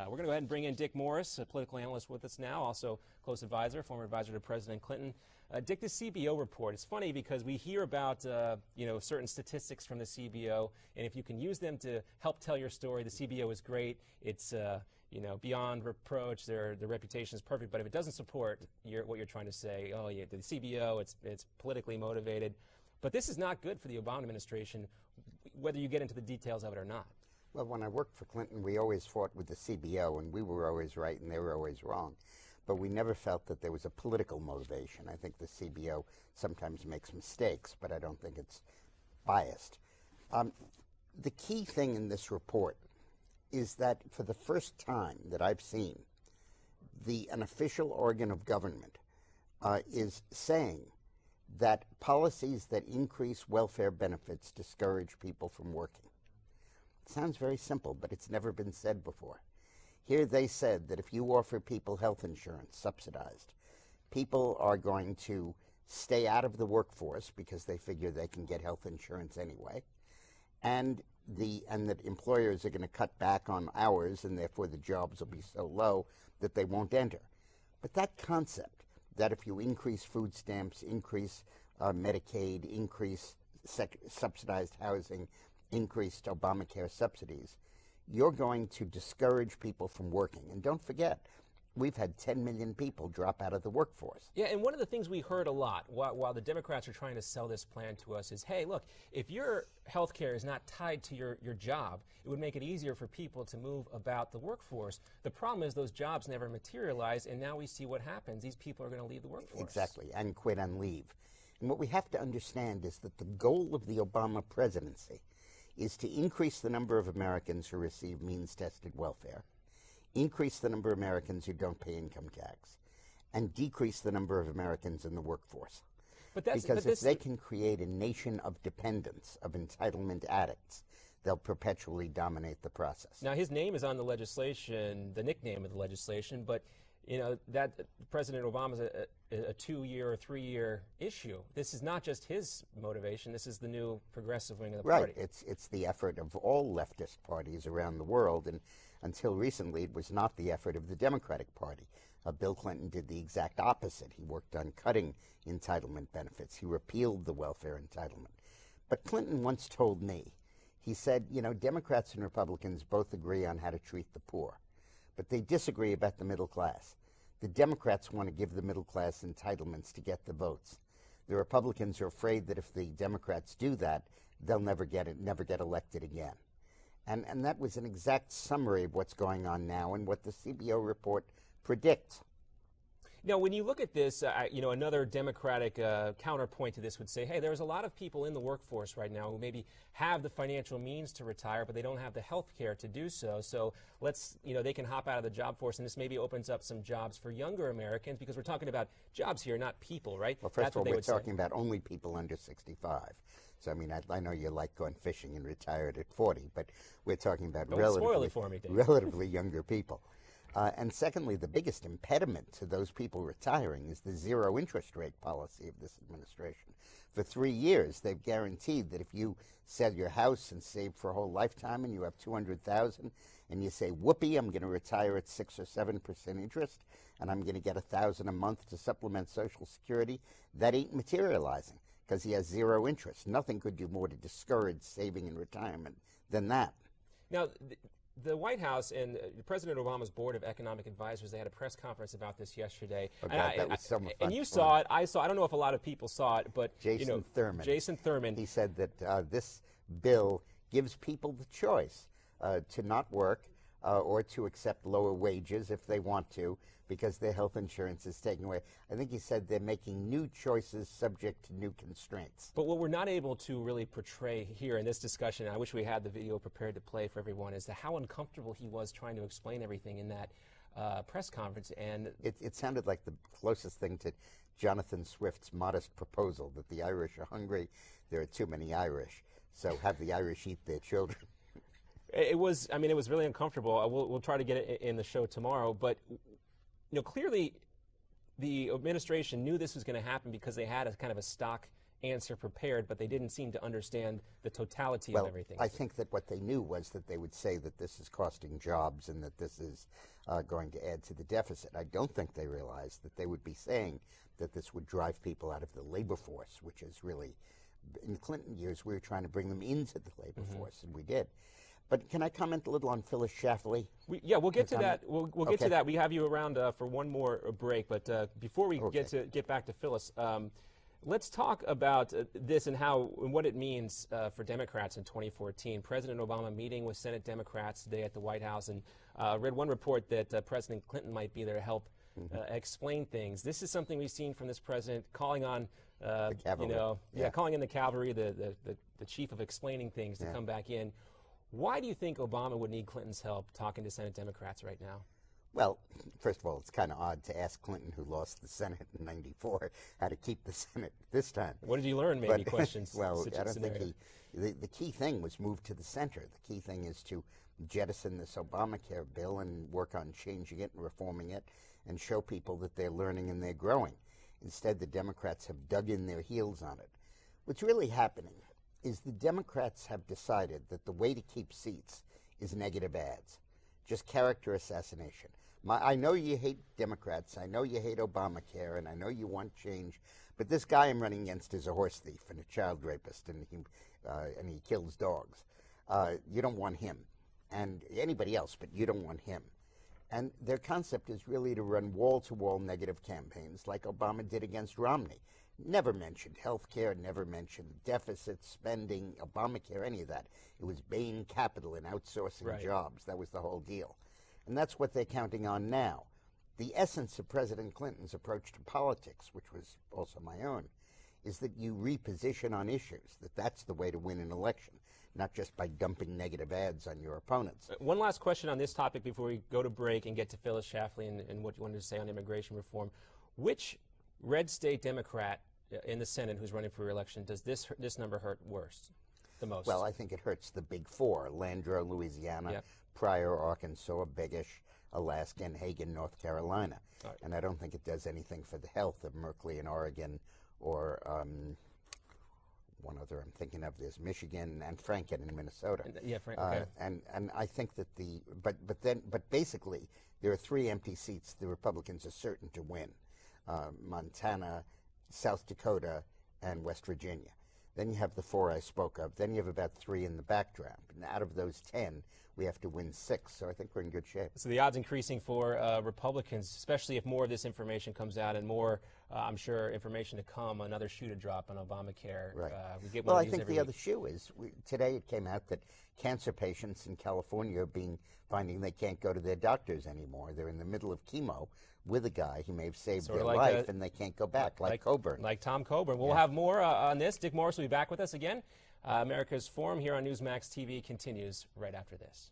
Uh, we're going to go ahead and bring in Dick Morris, a political analyst with us now, also close advisor, former advisor to President Clinton. Uh, Dick, the CBO report. It's funny because we hear about uh, you know certain statistics from the CBO, and if you can use them to help tell your story, the CBO is great. It's uh, you know beyond reproach. Their their reputation is perfect. But if it doesn't support your, what you're trying to say, oh yeah, the CBO, it's it's politically motivated. But this is not good for the Obama administration, whether you get into the details of it or not. Well, when I worked for Clinton, we always fought with the CBO, and we were always right and they were always wrong. But we never felt that there was a political motivation. I think the CBO sometimes makes mistakes, but I don't think it's biased. Um, the key thing in this report is that for the first time that I've seen, the an official organ of government uh, is saying that policies that increase welfare benefits discourage people from working. Sounds very simple, but it's never been said before. Here they said that if you offer people health insurance subsidized, people are going to stay out of the workforce because they figure they can get health insurance anyway, and the and that employers are going to cut back on hours and therefore the jobs will be so low that they won't enter. But that concept that if you increase food stamps, increase uh, Medicaid, increase subsidized housing, increased Obamacare subsidies, you're going to discourage people from working. And don't forget, we've had 10 million people drop out of the workforce. Yeah, and one of the things we heard a lot while, while, the Democrats are trying to sell this plan to us is hey, look, if your health care is not tied to your, your job, it would make it easier for people to move about the workforce. The problem is those jobs never materialize, and now we see what happens. These people are going to leave the workforce. Exactly, and quit and leave. And what we have to understand is that the goal of the Obama presidency is to increase the number of Americans who receive means tested welfare, increase the number of Americans who don't pay income tax, and decrease the number of Americans in the workforce. because but if they can create a nation of dependents, of entitlement addicts, they'll perpetually dominate the process. Now, his name is on the legislation, the nickname of the legislation, but you know that President Obama's uh, a, two-year or three-year issue. This is not just his motivation. This is the new progressive wing of the right. party. Right. It's it's the effort of all leftist parties around the world, and until recently, it was not the effort of the Democratic Party. Uh, Bill Clinton did the exact opposite. He worked on cutting entitlement benefits. He repealed the welfare entitlement. But Clinton once told me, he said, you know, Democrats and Republicans both agree on how to treat the poor but they disagree about the middle class. The Democrats want to give the middle class entitlements to get the votes. The Republicans are afraid that if the Democrats do that, they'll never get it, never get elected again. And, and that was an exact summary of what's going on now and what the CBO report predicts. Now, when you look at this, uh, you know, another Democratic uh, counterpoint to this would say, hey, there's a lot of people in the workforce right now who maybe have the financial means to retire, but they don't have the health care to do so. So let's, you know, they can hop out of the job force, and this maybe opens up some jobs for younger Americans because we're talking about jobs here, not people, right? Well, first That's of all, we're talking say. about only people under 65. So, I mean, I, I, know you like going fishing and retired at 40, but we're talking about relatively, me, relatively younger people. Uh, and secondly, the biggest impediment to those people retiring is the zero interest rate policy of this administration. For three years, they've guaranteed that if you sell your house and save for a whole lifetime and you have 200000 and you say, whoopee, I'm going to retire at 6 or 7% interest and I'm going to get a 1000 a month to supplement Social Security, that ain't materializing because he has zero interest. Nothing could do more to discourage saving in retirement than that. Now, the White House and uh, President Obama's Board of Economic Advisors, they had a press conference about this yesterday. Oh, God, and, I, that was so much And you saw it. I saw. I don't know if a lot of people saw it, but Jason you know, Furman. Jason Furman. He said that uh, this bill gives people the choice uh, to not work uh, or to accept lower wages if they want to because their health insurance is taken away. I think he said they're making new choices subject to new constraints. But what we're not able to really portray here in this discussion, I wish we had the video prepared to play for everyone, is how uncomfortable he was trying to explain everything in that uh, press conference. And it, it sounded like the closest thing to Jonathan Swift's modest proposal that the Irish are hungry, there are too many Irish, so have the Irish eat their children. It was, I mean, it was really uncomfortable. We'll, we'll try to get it in the show tomorrow. But, you know, clearly the administration knew this was going to happen because they had a kind of a stock answer prepared, but they didn't seem to understand the totality well, of everything. I think that what they knew was that they would say that this is costing jobs and that this is uh, going to add to the deficit. I don't think they realized that they would be saying that this would drive people out of the labor force, which is really, in the Clinton years, we were trying to bring them into the labor Mm-hmm. force, and we did. But can I comment a little on Phyllis Schlafly? We, yeah, we'll get to comment? that. We'll, we'll get to that. We have you around uh, for one more uh, break, but uh, before we Okay. get to get back to Phyllis, um, let's talk about uh, this and how and what it means uh, for Democrats in 2014. President Obama meeting with Senate Democrats today at the White House, and uh, read one report that uh, President Clinton might be there to help Mm-hmm. uh, explain things. This is something we've seen from this president, calling on. Uh, you know, yeah. Yeah. calling in the cavalry, the, the, the, the chief of explaining things to come back in. Why do you think Obama would need Clinton's help talking to Senate Democrats right now? Well, first of all, it's kind of odd to ask Clinton, who lost the Senate in '94, how to keep the Senate this time. What did you learn? Maybe questions. well, I don't scenario. think he. The, the key thing was move to the center. The key thing is to jettison this Obamacare bill and work on changing it and reforming it, and show people that they're learning and they're growing. Instead, the Democrats have dug in their heels on it. What's really happening is the Democrats have decided that the way to keep seats is negative ads, just character assassination. My, I know you hate Democrats, I know you hate Obamacare, and I know you want change, but this guy I'm running against is a horse thief and a child rapist, and he, uh, and he kills dogs. Uh, you don't want him, and anybody else, but you don't want him. And their concept is really to run wall to wall negative campaigns like Obama did against Romney. Never mentioned health care, never mentioned deficit spending, Obamacare, any of that. It was Bain Capital and outsourcing Right. jobs. That was the whole deal. And that's what they're counting on now. The essence of President Clinton's approach to politics, which was also my own, is that you reposition on issues, that that's the way to win an election, not just by dumping negative ads on your opponents. Uh, One last question on this topic before we go to break and get to Phyllis Schlafly and, and what you wanted to say on immigration reform. Which red state Democrat in the Senate who's running for re-election does this this number hurt worse, the most? Well, I think it hurts the big four Landrieu, Louisiana, Yep. Pryor, Arkansas, Begich, Alaska, and Hagan, North Carolina. Right. And I don't think it does anything for the health of Merkley in Oregon or um, one other I'm thinking of. is Michigan and Franken in Minnesota. And- yeah, Frank- Uh, and and I think that the but but then but basically there are three empty seats the Republicans are certain to win: uh, Montana, South Dakota, and West Virginia. Then you have the four I spoke of. Then you have about three in the backdraft. And out of those ten, we have to win six. So I think we're in good shape. So the odds increasing for uh, Republicans, especially if more of this information comes out and more, uh, I'm sure, information to come. Another shoe to drop on Obamacare. Right. Uh, we get Well, I think the week. other shoe is we, today it came out that cancer patients in California are being finding they can't go to their doctors anymore. They're in the middle of chemo with a guy who may have saved Sorta their like life, a- and they can't go back, like, Coburn. Like Tom Coburn. We'll have more uh, on this. Dick Morris will be back with us again. Uh, America's Forum here on Newsmax TV continues right after this.